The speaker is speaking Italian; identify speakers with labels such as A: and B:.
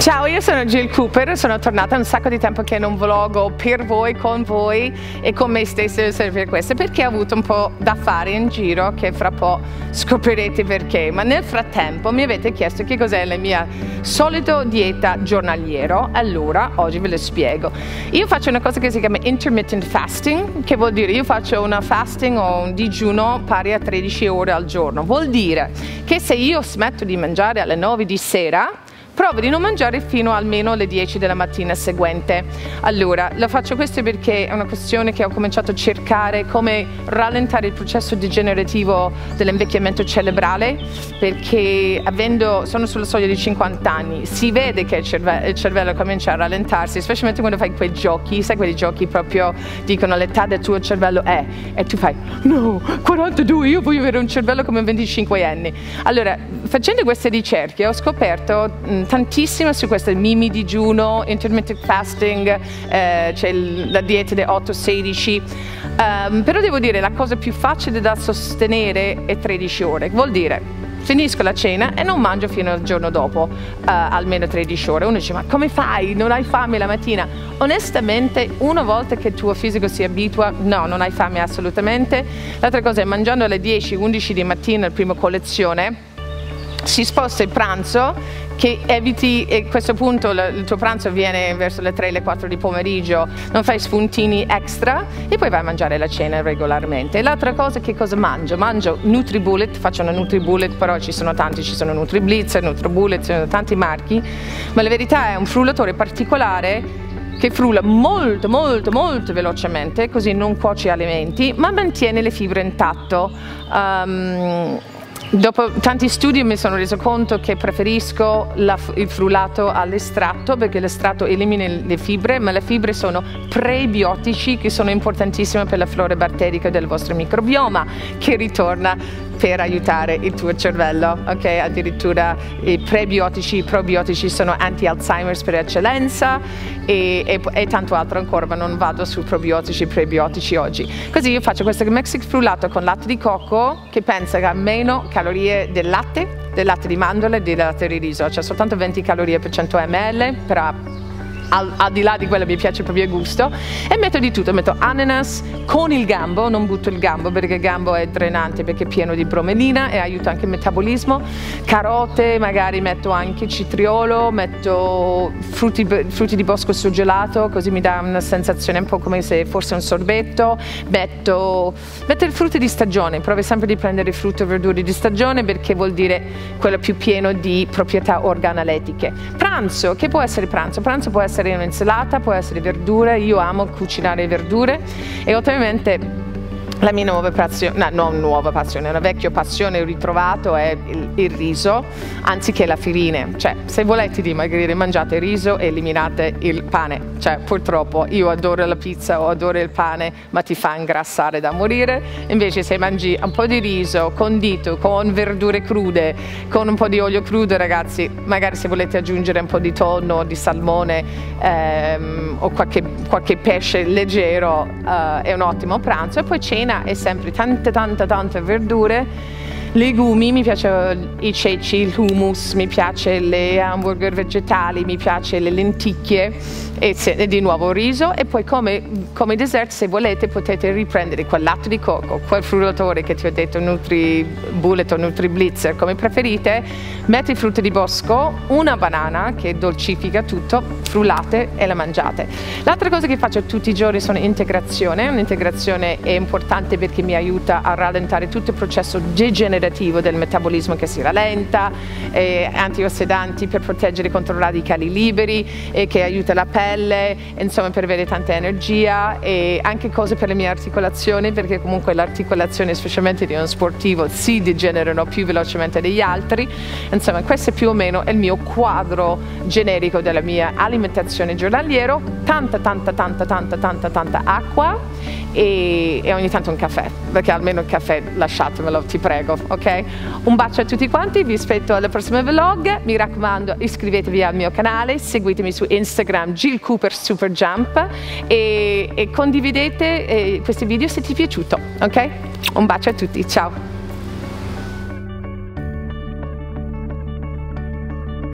A: Ciao, io sono Jill Cooper, sono tornata un sacco di tempo che non vlogo per voi, con voi e con me stessa per questo, perché ho avuto un po' da fare in giro che fra po' scoprirete perché, ma nel frattempo mi avete chiesto che cos'è la mia solita dieta giornaliero, allora oggi ve lo spiego. Io faccio una cosa che si chiama intermittent fasting, che vuol dire io faccio una fasting o un digiuno pari a 13 ore al giorno, vuol dire che se io smetto di mangiare alle 9 di sera, provo di non mangiare fino almeno alle 10 della mattina seguente. Allora, lo faccio questo perché è una questione che ho cominciato a cercare come rallentare il processo degenerativo dell'invecchiamento cerebrale, perché avendo, sono sulla soglia di 50 anni, si vede che il cervello, il cervello comincia a rallentarsi, specialmente quando fai quei giochi, sai quei giochi proprio dicono l'età del tuo cervello è, e tu fai, no, 42, io voglio avere un cervello come 25 anni. Allora, facendo queste ricerche ho scoperto tantissimo su questo mimi digiuno, intermittent fasting, eh, c'è la dieta delle 8-16, um, però devo dire la cosa più facile da sostenere è 13 ore, vuol dire finisco la cena e non mangio fino al giorno dopo, uh, almeno 13 ore. Uno dice, ma come fai? Non hai fame la mattina? Onestamente, una volta che il tuo fisico si abitua, no, non hai fame assolutamente. L'altra cosa è mangiando alle 10-11 di mattina, la prima collezione, si sposta il pranzo che eviti a questo punto il tuo pranzo avviene verso le 3 le 4 di pomeriggio, non fai spuntini extra e poi vai a mangiare la cena regolarmente. E l'altra cosa che cosa mangio? Mangio NutriBullet, faccio una NutriBullet, però ci sono tanti, ci sono NutriBlitz, NutriBullet, ci sono tanti marchi, ma la verità è un frullatore particolare che frulla molto molto molto velocemente, così non cuoce alimenti, ma mantiene le fibre intatto. Um, Dopo tanti studi mi sono reso conto che preferisco la, il frullato all'estratto perché l'estratto elimina le fibre, ma le fibre sono prebiotici che sono importantissime per la flora batterica del vostro microbioma che ritorna per aiutare il tuo cervello, ok? Addirittura i prebiotici, i probiotici sono anti-Alzheimer's per eccellenza e, e, e, tanto altro ancora, ma non vado su probiotici e prebiotici oggi. Così io faccio questo Mexic frullato con latte di cocco che pensa che ha meno calorie del latte, del latte di mandorle e del latte di riso, cioè soltanto 20 calorie per 100 ml, però al, al, di là di quello mi piace proprio il gusto e metto di tutto, metto ananas con il gambo, non butto il gambo perché il gambo è drenante perché è pieno di bromelina e aiuta anche il metabolismo, carote, magari metto anche citriolo, metto frutti, frutti di bosco surgelato così mi dà una sensazione un po' come se fosse un sorbetto, metto, metto i frutti di stagione, provo sempre di prendere frutta e verdure di stagione perché vuol dire quello più pieno di proprietà organoletiche. Pranzo, che può essere pranzo? Pranzo può essere essere un'insalata, può essere verdure, io amo cucinare verdure e ovviamente la mia nuova passione, no, non nuova passione, una vecchia passione ritrovato è il, il, riso anziché la farina. Cioè, se volete dimagrire, mangiate riso e eliminate il pane. Cioè, purtroppo io adoro la pizza o adoro il pane, ma ti fa ingrassare da morire. Invece se mangi un po' di riso condito con verdure crude, con un po' di olio crudo, ragazzi, magari se volete aggiungere un po' di tonno, di salmone ehm, o qualche, qualche, pesce leggero, eh, è un ottimo pranzo. E poi cena cucina è sempre tante tante tante verdure legumi, mi piacciono i ceci, il hummus, mi piace le hamburger vegetali, mi piace le lenticchie e, se, e di nuovo riso. E poi come, come, dessert se volete potete riprendere quel latte di cocco, quel frullatore che ti ho detto Nutri Bullet o Nutri Blitzer come preferite, metti frutta di bosco, una banana che dolcifica tutto, frullate e la mangiate. L'altra cosa che faccio tutti i giorni sono integrazione, un'integrazione è importante perché mi aiuta a rallentare tutto il processo degenerativo degenerativo del metabolismo che si rallenta, eh, antiossidanti per proteggere contro radicali liberi, eh, che aiuta la pelle, insomma per avere tanta energia e anche cose per le mie articolazioni perché comunque le articolazioni specialmente di uno sportivo si degenerano più velocemente degli altri. Insomma questo è più o meno il mio quadro generico della mia alimentazione giornaliero, tanta tanta tanta tanta tanta tanta acqua e, e ogni tanto un caffè, perché almeno il caffè lasciatemelo, ti prego, ok? Un bacio a tutti quanti, vi aspetto alle prossime vlog, mi raccomando iscrivetevi al mio canale, seguitemi su Instagram Jill Cooper Super Jump e, e condividete eh, questi video se ti è piaciuto, ok? Un bacio a tutti, ciao!